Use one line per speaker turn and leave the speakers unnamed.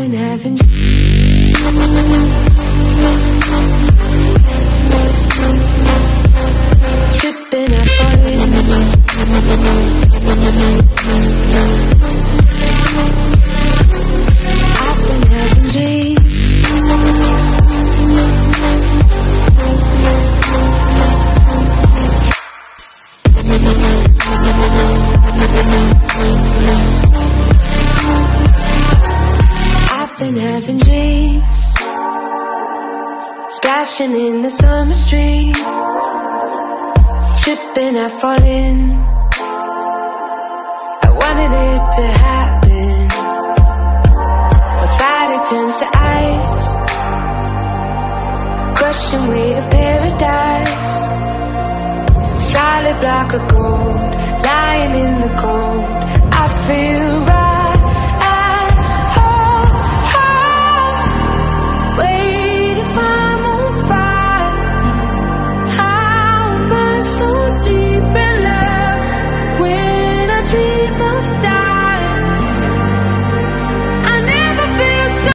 been having tripping, I falling. I've been having dreams. been having dreams. Splashing in the summer stream. Tripping, I fall in. I wanted it to happen. My body turns to ice. Crushing weight of paradise. Solid block of